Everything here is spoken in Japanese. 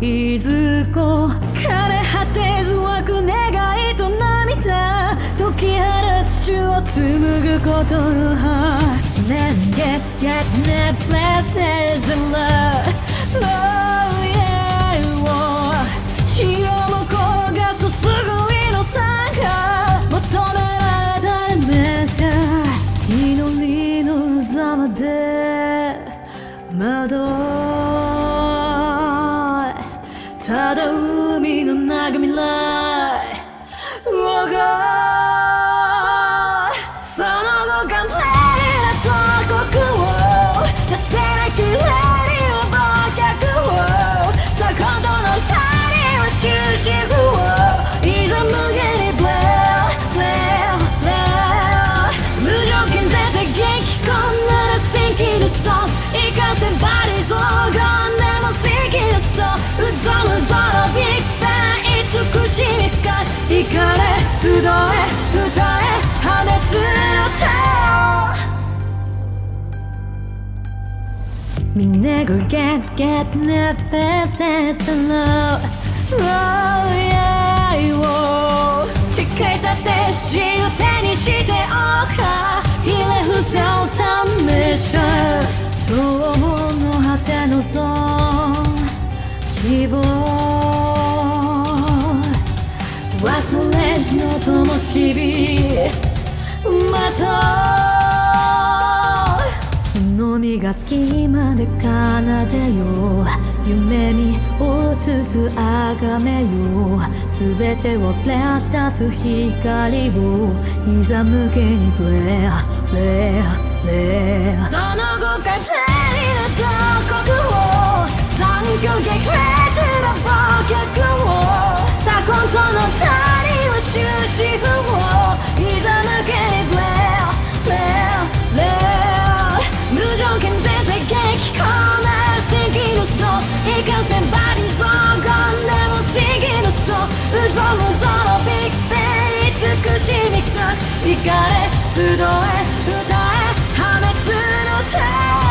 いずこ枯れ果てず湧く願いと涙解き放つ血を紡ぐことの葉 Then get get net let there's a love Oh yeah 潮も転がすすいの参加求められたイメ祈りのざまで。惑ただ海の眺め来 Oh God その後完璧みんなが get get net best that's the love Oh yeah oh 誓い立て死を手にしておか。ひれ伏せを試し遠の果てのゾーン希望忘れしの灯火またの実が月まで奏でよう。夢に落ちすあがめよう。すべてを照らし出す光を。いざ向けにレアレアレアその後かプレイな報告を。残響激烈な忘却を。さあ今度のサリは終止符。層いかせばりぞがんでも関の層うぞうぞのビッグベン慈しみが怒れ集え歌え破滅の手